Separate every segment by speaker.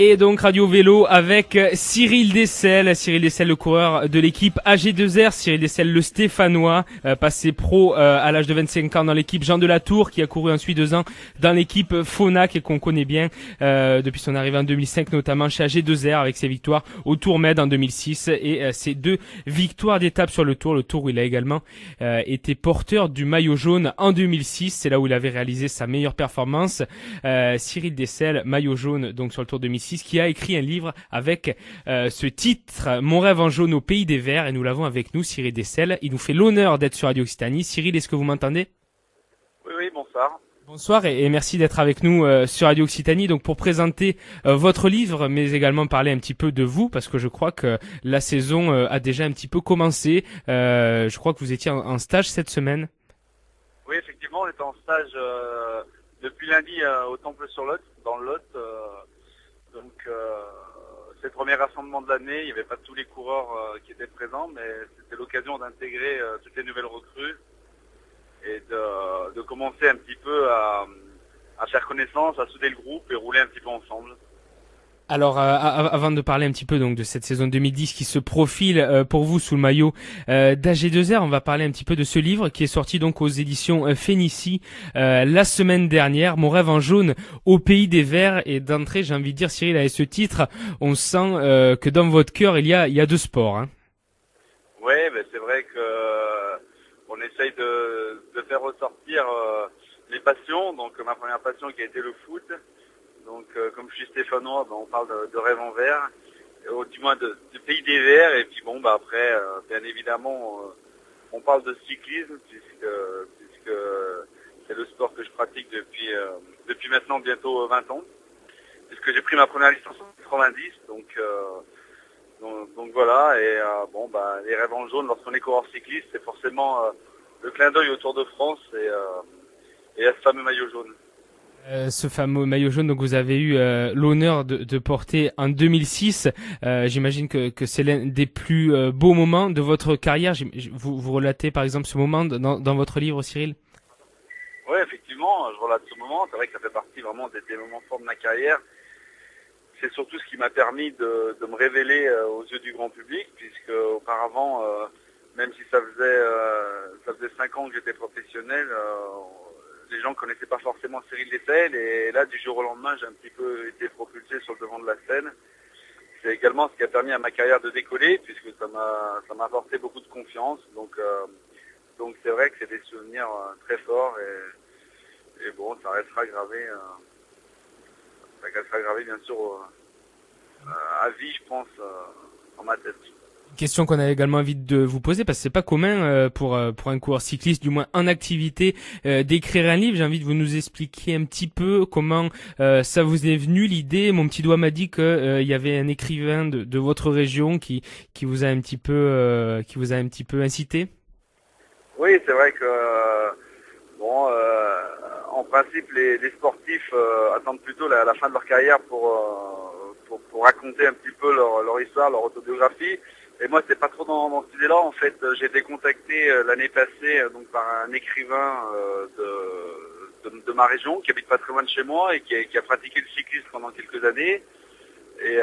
Speaker 1: Et donc Radio Vélo avec Cyril Dessel, Cyril Dessel le coureur de l'équipe AG2R, Cyril Dessel le Stéphanois, euh, passé pro euh, à l'âge de 25 ans dans l'équipe Jean de la Tour, qui a couru ensuite deux ans dans l'équipe Fonac et qu'on connaît bien euh, depuis son arrivée en 2005 notamment chez AG2R avec ses victoires au Tour Med en 2006 et ses deux victoires d'étape sur le Tour, le Tour où il a également été porteur du maillot jaune en 2006, c'est là où il avait réalisé sa meilleure performance. Cyril Dessel, maillot jaune donc sur le Tour 2006 qui a écrit un livre avec euh, ce titre Mon rêve en jaune au pays des verts et nous l'avons avec nous Cyril Dessel. Il nous fait l'honneur d'être sur Radio Occitanie. Cyril, est-ce que vous m'entendez?
Speaker 2: Oui, oui, bonsoir.
Speaker 1: Bonsoir et, merci d'être avec nous euh, sur Radio Occitanie donc pour présenter euh, votre livre mais également parler un petit peu de vous parce que je crois que la saison a déjà un petit peu commencé. je crois que vous étiez en, stage cette semaine.
Speaker 2: Oui effectivement on est en stage depuis lundi au Temple sur Lot dans Lot donc euh, c'est le premier rassemblement de l'année, il n'y avait pas tous les coureurs euh, qui étaient présents, mais c'était l'occasion d'intégrer euh, toutes les nouvelles recrues et de, commencer un petit peu à faire connaissance, à souder le groupe et rouler un petit peu ensemble.
Speaker 1: Alors, euh, avant de parler un petit peu donc de cette saison 2010 qui se profile euh, pour vous sous le maillot euh, d'AG2R, on va parler un petit peu de ce livre qui est sorti donc aux éditions Phénicie la semaine dernière, Mon rêve en jaune au pays des Verts. Et d'entrée, j'ai envie de dire, Cyril, avec ce titre, on sent que dans votre cœur, il y a, il y a deux sports. Hein.
Speaker 2: Oui, ben c'est vrai que on essaye de, de faire ressortir les passions. Donc ma première passion qui a été le foot. Donc, euh, comme je suis stéphanois, ben, on parle de, rêve en vert, du moins de, pays des verts. Et puis bon, bah après, euh, bien évidemment, euh, on parle de cyclisme puisque, c'est le sport que je pratique depuis depuis maintenant bientôt 20 ans. Puisque j'ai pris ma première licence en 90, donc donc, voilà. Et bon, bah les rêves en jaune lorsqu'on est coureur cycliste, c'est forcément le clin d'œil autour de France et, et à ce fameux maillot jaune.
Speaker 1: Euh, ce fameux maillot jaune, donc vous avez eu euh, l'honneur de, porter en 2006. Euh, j'imagine que, c'est l'un des plus beaux moments de votre carrière. Vous, vous relatez par exemple ce moment dans, votre livre, Cyril?
Speaker 2: Oui, effectivement, je relate ce moment. C'est vrai que ça fait partie vraiment des, moments forts de ma carrière. C'est surtout ce qui m'a permis de, me révéler aux yeux du grand public, puisque auparavant, même si ça faisait ça faisait cinq ans que j'étais professionnel les gens connaissaient pas forcément Cyril Dessel et là du jour au lendemain j'ai un petit peu été propulsé sur le devant de la scène. C'est également ce qui a permis à ma carrière de décoller puisque ça m'a ça m'a apporté beaucoup de confiance. Donc euh, donc c'est vrai que c'est des souvenirs euh, très forts et, bon ça restera gravé euh, ça restera gravé bien sûr à vie je pense en ma tête
Speaker 1: question qu'on a également envie de vous poser parce que c'est pas commun euh, pour euh, pour un coureur cycliste, du moins en activité, euh, d'écrire un livre. J'ai envie de vous nous expliquer un petit peu comment ça vous est venu l'idée. Mon petit doigt m'a dit que il y avait un écrivain de, de, votre région qui qui vous a un petit peu qui vous a un petit peu incité.
Speaker 2: Oui, c'est vrai que bon, en principe, les, les sportifs attendent plutôt la, la, fin de leur carrière pour, pour, pour raconter un petit peu leur, leur histoire, leur autobiographie. Et moi, c'est pas trop dans, dans cette idée-là. En fait, euh, j'ai été contacté euh, l'année passée euh, donc par un écrivain de, de, ma région qui habite pas très loin de chez moi et qui a, qui a pratiqué le cyclisme pendant quelques années. Et,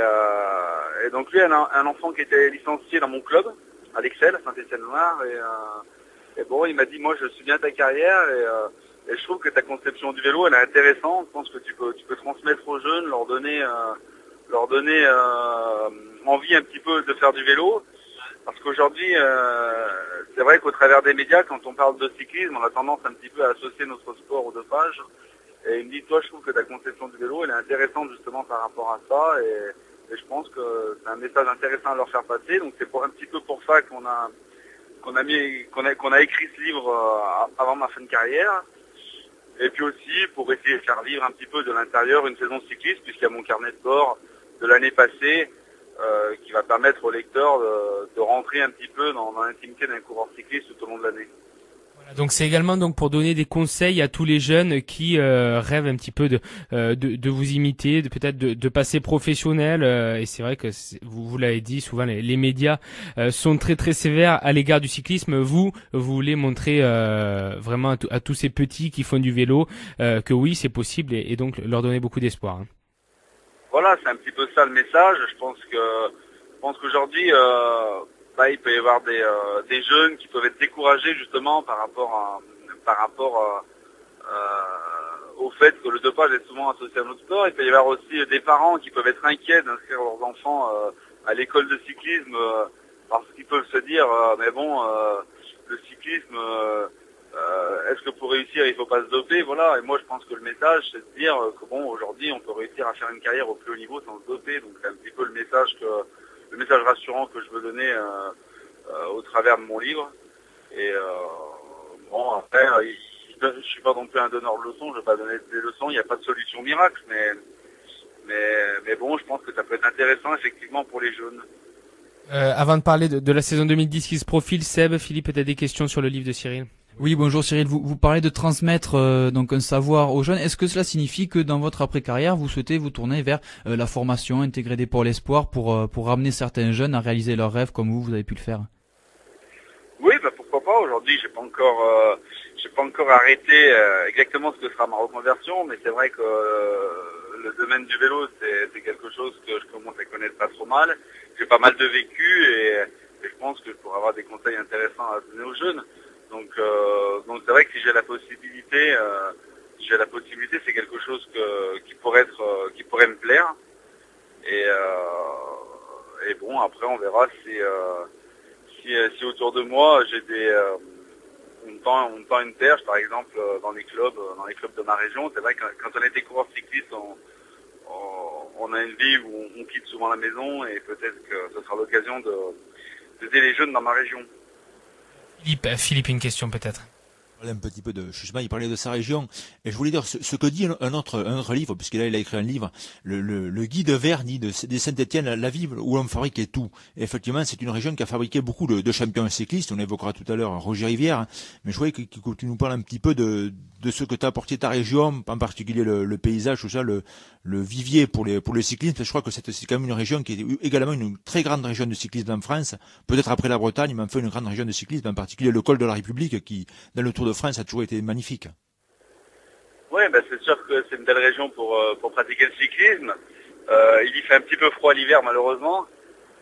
Speaker 2: et donc lui, un, un enfant qui était licencié dans mon club à l'Excel, Saint-Étienne-Noir. Et, et, bon, il m'a dit, moi, je suis bien ta carrière et, et, je trouve que ta conception du vélo, elle est intéressante. Je pense que tu peux, tu peux transmettre aux jeunes, leur donner, leur donner envie un petit peu de faire du vélo. Parce qu'aujourd'hui, euh, c'est vrai qu'au travers des médias, quand on parle de cyclisme, on a tendance un petit peu à associer notre sport au dopage. Et il me dit, toi, je trouve que ta conception du vélo, elle est intéressante justement par rapport à ça. Et, je pense que c'est un message intéressant à leur faire passer. Donc c'est pour un petit peu pour ça qu'on a qu'on a mis qu'on a qu'on a écrit ce livre euh, avant ma fin de carrière. Et puis aussi pour essayer de faire vivre un petit peu de l'intérieur une saison cycliste, puisqu'il y a mon carnet de bord de l'année passée euh, qui va permettre au lecteur de, rentrer un petit peu dans, l'intimité d'un coureur cycliste tout au long de l'année.
Speaker 1: donc c'est également donc pour donner des conseils à tous les jeunes qui euh, rêvent un petit peu de, euh, de, vous imiter, de peut-être de, passer professionnel. et c'est vrai que vous, vous l'avez dit, souvent les, médias sont très très sévères à l'égard du cyclisme. Vous, vous voulez montrer vraiment à, tous ces petits qui font du vélo que oui c'est possible et, donc leur donner beaucoup d'espoir. Hein.
Speaker 2: Voilà, c'est un petit peu ça le message. Je pense que je pense qu'aujourd'hui, euh, bah, il peut y avoir des, euh, des jeunes qui peuvent être découragés justement par rapport à par rapport au fait que le dopage est souvent associé à notre sport. Il peut y avoir aussi des parents qui peuvent être inquiets d'inscrire leurs enfants à l'école de cyclisme parce qu'ils peuvent se dire mais bon le cyclisme euh, est-ce que pour réussir, il faut pas se doper? Voilà. Et moi, je pense que le message, c'est de dire que bon, aujourd'hui, on peut réussir à faire une carrière au plus haut niveau sans se doper. Donc, c'est un petit peu le message que, le message rassurant que je veux donner euh, euh, au travers de mon livre. Et bon, après, je suis pas non plus un donneur de leçons. Je vais pas donner des leçons. Il n'y a pas de solution miracle, mais mais, mais bon, je pense que ça peut être intéressant effectivement pour les jeunes.
Speaker 1: avant de parler de, de, la saison 2010 qui se profile, Seb, Philippe, peut-être des questions sur le livre de Cyril?
Speaker 3: Oui, bonjour Cyril. Vous, vous parlez de transmettre euh, donc un savoir aux jeunes. Est-ce que cela signifie que dans votre après-carrière, vous souhaitez vous tourner vers euh, la formation, intégrer des pôles espoir pour euh, pour ramener certains jeunes à réaliser leurs rêves comme vous, vous avez pu le faire?
Speaker 2: Oui, bah pourquoi pas. Aujourd'hui, j'ai pas encore j'ai pas encore arrêté exactement ce que sera ma reconversion, mais c'est vrai que le domaine du vélo, c'est quelque chose que je commence à connaître pas trop mal. J'ai pas mal de vécu et, et je pense que je pourrais avoir des conseils intéressants à donner aux jeunes. Donc, euh, donc c'est vrai que si j'ai la possibilité, euh, si j'ai la possibilité, c'est quelque chose que, qui pourrait être, euh, qui pourrait me plaire. Et, et bon, après on verra si, si, si autour de moi j'ai des, on me, tend, on tend une perche, par exemple, dans les clubs, dans les clubs de ma région. C'est vrai que quand on était coureur cycliste, on, on, a une vie où on, quitte souvent la maison et peut-être que ce sera l'occasion de d'aider les jeunes dans ma région.
Speaker 1: Philippe, Philippe, une question peut-être
Speaker 4: un petit peu de il parlait de sa région, et je voulais dire ce, que dit un autre, livre, puisque là il a écrit un livre, le, guide Verni de, Saint-Etienne, la ville où on fabriquait tout. effectivement, c'est une région qui a fabriqué beaucoup de, champions cyclistes, on évoquera tout à l'heure Roger Rivière, mais je voulais que, tu nous parles un petit peu de, ce que tu as apporté ta région, en particulier le, paysage, tout ça, le, le vivier pour les, pour le cyclisme, je crois que c'est quand même une région qui est également une très grande région de cyclisme en France, peut-être après la Bretagne, mais enfin une grande région de cyclisme, en particulier le col de la République, qui, dans le Tour de France, a toujours été magnifique.
Speaker 2: Oui, ben c'est sûr que c'est une belle région pour, euh, pratiquer le cyclisme. Euh, il y fait un petit peu froid l'hiver malheureusement.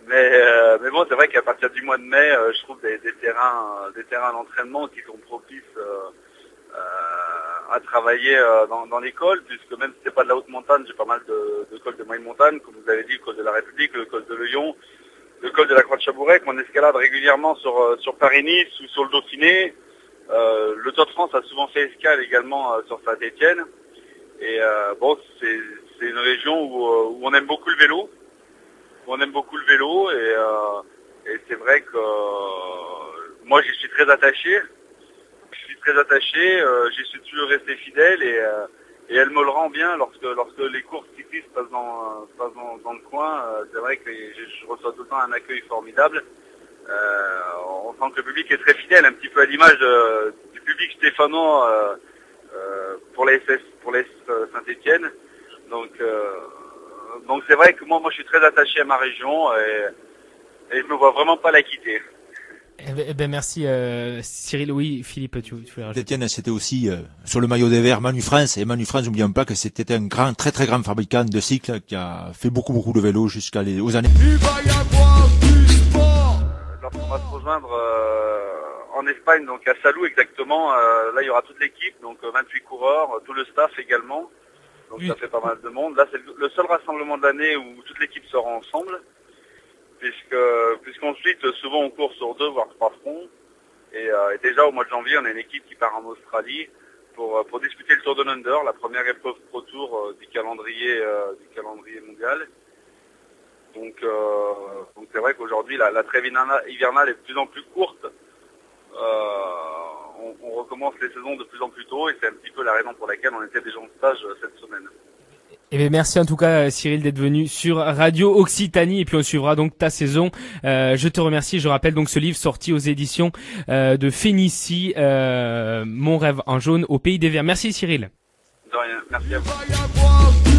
Speaker 2: Mais, euh, bon, c'est vrai qu'à partir du mois de mai, je trouve des, terrains, des terrains d'entraînement qui sont propices à travailler dans, dans l'école, puisque même si c'est pas de la haute montagne, j'ai pas mal de, de cols de moyenne montagne, comme vous avez dit, le col de la République, le col de Lyon, le col de la Croix de Chabouret, qu'on escalade régulièrement sur, sur Paris-Nice ou sur le Dauphiné, euh, le Tour de France a souvent fait escale également euh, sur Saint-Etienne. Et euh, bon, c'est une région où, on aime beaucoup le vélo. on aime beaucoup le vélo et, et c'est vrai que moi j'y suis très attaché. Je suis très attaché, j'y suis toujours resté fidèle et, et elle me le rend bien lorsque lorsque les courses cyclistes passent dans, passent dans, le coin. c'est vrai que je reçois tout le temps un accueil formidable. Euh, on sent que le public est très fidèle, un petit peu à l'image du public stéphanois euh, euh, pour les pour les Saint-Étienne. Donc donc c'est vrai que moi moi je suis très attaché à ma région et, et je ne vois vraiment pas la quitter.
Speaker 1: Eh ben, eh ben merci Cyril. Oui, Philippe, tu, tu voulais
Speaker 4: Étienne, c'était aussi sur le maillot des Verts Manu France et Manu France, n'oublions pas que c'était un grand, très très grand fabricant de cycles qui a fait beaucoup beaucoup de vélos jusqu'à les aux années
Speaker 2: on va se rejoindre euh, en Espagne, donc à Salou exactement. Euh, là, il y aura toute l'équipe, donc 28 euh, coureurs, tout le staff également. Donc ça fait pas mal de monde. Là, c'est le seul rassemblement de l'année où toute l'équipe sera ensemble, puisque puisqu'ensuite souvent on court sur deux voire trois fronts. Et, déjà au mois de janvier, on a une équipe qui part en Australie pour pour disputer le Tour de l'Under, la première épreuve pro tour du calendrier du calendrier mondial. Donc, euh, donc c'est vrai qu'aujourd'hui la, la, trêve hivernale est de plus en plus courte. Euh, on, on, recommence les saisons de plus en plus tôt et c'est un petit peu la raison pour laquelle on était déjà en stage euh, cette semaine.
Speaker 1: Eh bien, merci en tout cas Cyril d'être venu sur Radio Occitanie et puis on suivra donc ta saison. Euh, je te remercie. Je rappelle donc ce livre sorti aux éditions euh, de Fénicie, euh, Mon rêve en jaune au pays des Verts. Merci Cyril.
Speaker 2: De rien. Merci à vous.